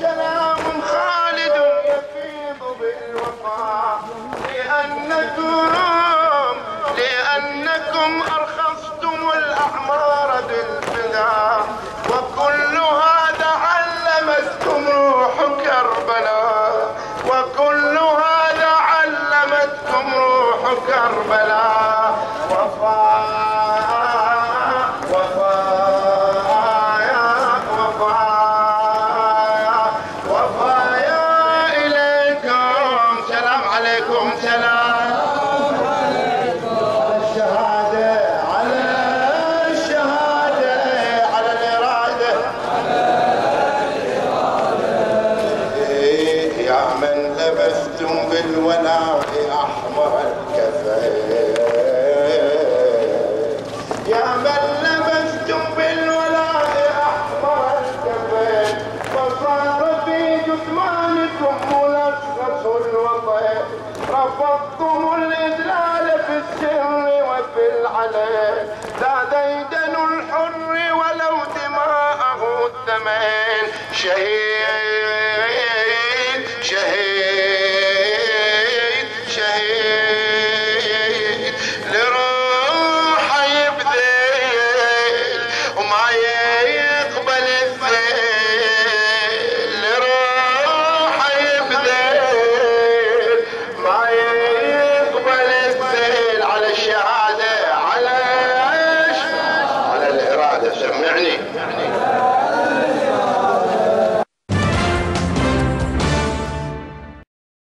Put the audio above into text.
سلام خالد يفيض بالوفاء. لأنكم لأنكم أرخصتم الأعمار بالفداء وكل هذا علمتكم روح كربلاء وكل هذا علمتكم روح كربلاء وفاء. من لبستم بالولاء أحمر الكفين. يا من لبستم بالولاء أحمر الكفين. فصار في جثمانكم الوطن. رفضتم الإذلال في السر وفي العلن. لا ديدن الحر ولو دماءه الثمن. شهيد يعني